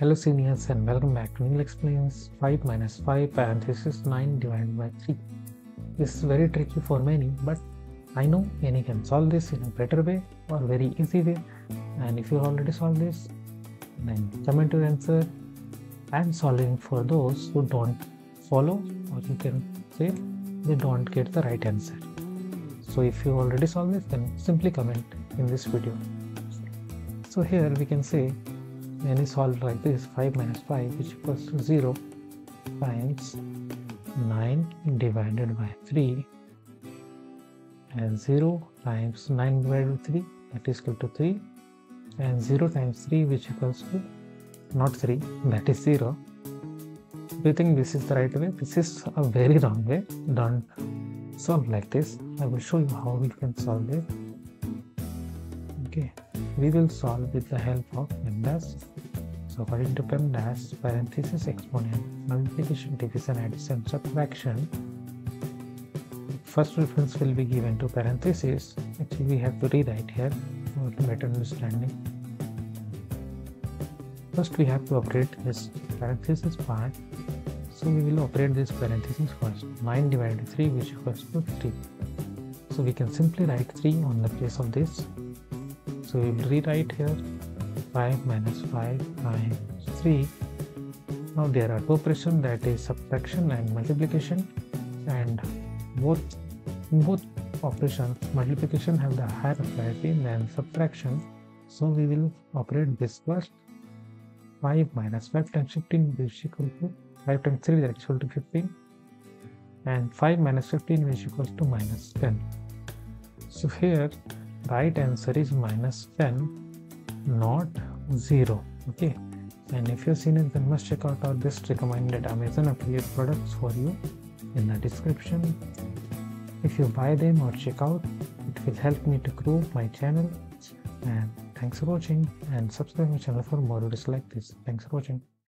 Hello seniors and welcome back to Neil Explains 5 minus 5 parenthesis 9 divided by 3. This is very tricky for many but I know any can solve this in a better way or very easy way and if you already solved this then comment your answer. I am solving for those who don't follow or you can say they don't get the right answer. So if you already solved this then simply comment in this video. So here we can say when we solve like this 5 minus 5 which equals to 0 times 9 divided by 3 and 0 times 9 divided by 3 that is equal to 3 and 0 times 3 which equals to not 3 that is 0 do you think this is the right way? This is a very wrong way. Don't solve like this. I will show you how we can solve it. Okay we will solve with the help of PEMDAS. So according to PEMDAS, parenthesis, exponent, multiplication, division, addition, subtraction, first reference will be given to parenthesis. Actually, we have to rewrite here for better understanding. First, we have to operate this parenthesis part. So we will operate this parenthesis first. 9 divided by 3 which equals to 3. So we can simply write 3 on the place of this so we will rewrite here. 5 minus 5 times 3 now there are two operations that is subtraction and multiplication. And both both operations multiplication have the higher priority than subtraction. So we will operate this first. 5 minus 5 times 15 is equal to 5 times 3 that is equal to 15 and 5 minus 15 is equal to minus 10 so here right answer is minus 10 not 0 okay? And if you're seen it then must check out our best recommended amazon affiliate products for you in the description. If you buy them or check out it will help me to grow my channel. And thanks for watching and subscribe my channel for more videos like this. Thanks for watching